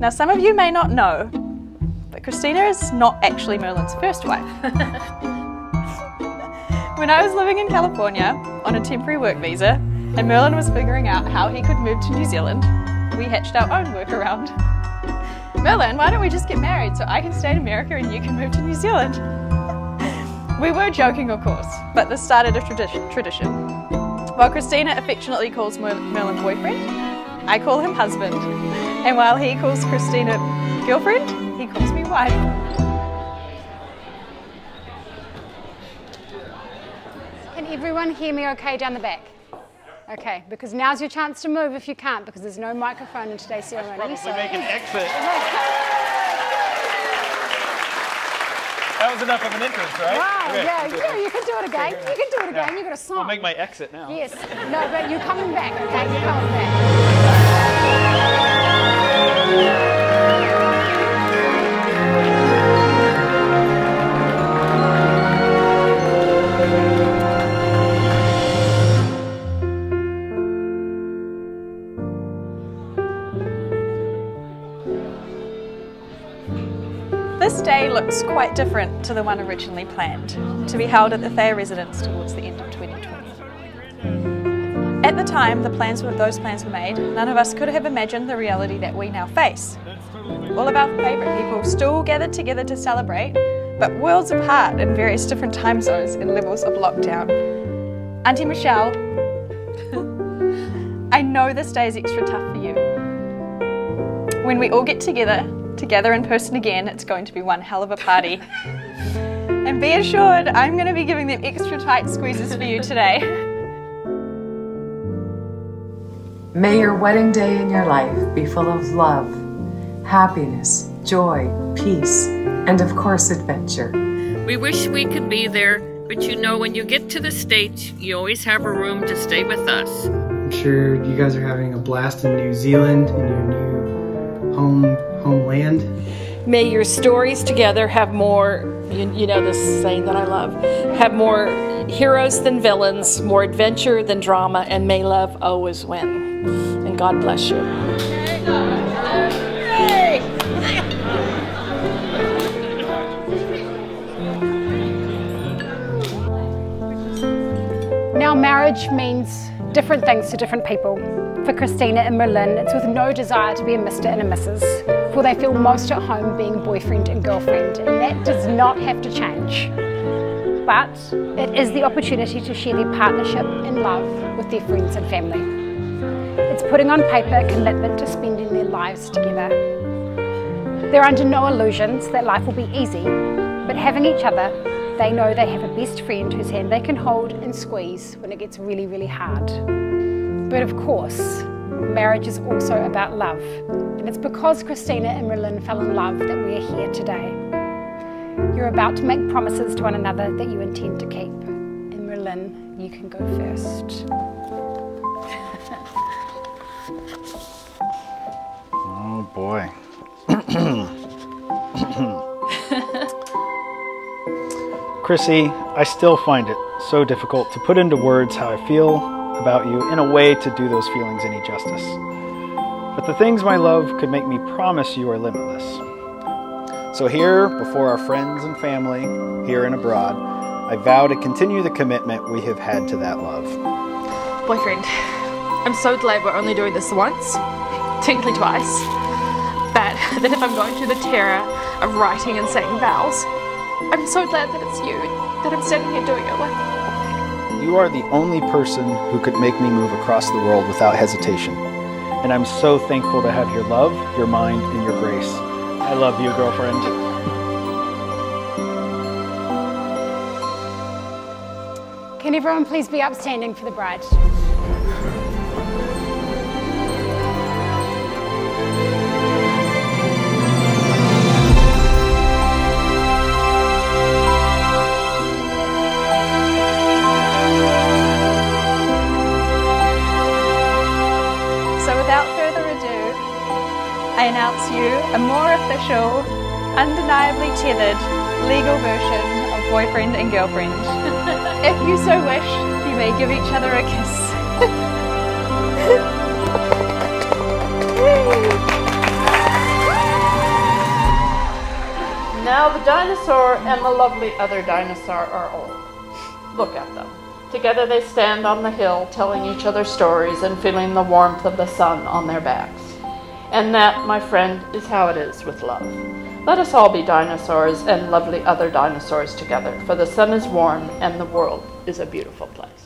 Now, some of you may not know, but Christina is not actually Merlin's first wife. when I was living in California on a temporary work visa, and Merlin was figuring out how he could move to New Zealand, we hatched our own workaround. Merlin, why don't we just get married so I can stay in America and you can move to New Zealand? we were joking, of course, but this started a tradi tradition. While Christina affectionately calls Merlin boyfriend, I call him husband. And while he calls Christina girlfriend, he calls me wife. Can everyone hear me okay down the back? Okay, because now's your chance to move if you can't, because there's no microphone in today's ceremony. Probably so. make an exit. That was enough of an entrance, right? Wow, Okay. yeah, yeah, you can do it again. You can do it again. You've got a song. I'll make my exit now. Yes, no, but you're coming back, okay? You're coming back. Looks quite different to the one originally planned, to be held at the Thayer residence towards the end of 2020. At the time the plans were, those plans were made, none of us could have imagined the reality that we now face. All of our favourite people still gathered together to celebrate, but worlds apart in various different time zones and levels of lockdown. Auntie Michele, I know this day is extra tough for you. When we all get together, together in person again, it's going to be one hell of a party. and be assured, I'm going to be giving them extra tight squeezes for you today. May your wedding day in your life be full of love, happiness, joy, peace, and of course, adventure. We wish we could be there, but you know, when you get to the States, you always have a room to stay with us. I'm sure you guys are having a blast in New Zealand in your new home homeland. May your stories together have more, you, you know this saying that I love, have more heroes than villains, more adventure than drama, and may love always win. And God bless you. Now, marriage means different things to different people. For Christina and Merlin, it's with no desire to be a Mr. and a Mrs., for they feel most at home being boyfriend and girlfriend, and that does not have to change. But it is the opportunity to share their partnership and love with their friends and family. It's putting on paper a commitment to spending their lives together. They're under no illusions that life will be easy, but having each other, they know they have a best friend whose hand they can hold and squeeze when it gets really, really hard. But of course, marriage is also about love. And it's because Christina and Merlin fell in love that we are here today. You're about to make promises to one another that you intend to keep. And Merlin, you can go first. Oh boy. Chrissy, I still find it so difficult to put into words how I feel about you in a way to do those feelings any justice. But the things, my love, could make me promise you are limitless. So, here, before our friends and family, here and abroad, I vow to continue the commitment we have had to that love. Boyfriend, I'm so glad we're only doing this once, technically twice. But then if I'm going through the terror of writing and saying vows, I'm so glad that it's you that I'm standing here doing it with. You are the only person who could make me move across the world without hesitation. And I'm so thankful to have your love, your mind, and your grace. I love you, girlfriend. Can everyone please be upstanding for the bride? I announce you a more official, undeniably tethered, legal version of boyfriend and girlfriend. if you so wish, you may give each other a kiss. Now the dinosaur and the lovely other dinosaur are old. Look at them. Together they stand on the hill telling each other stories and feeling the warmth of the sun on their backs. And that, my friend, is how it is with love. Let us all be dinosaurs and lovely other dinosaurs together, for the sun is warm and the world is a beautiful place.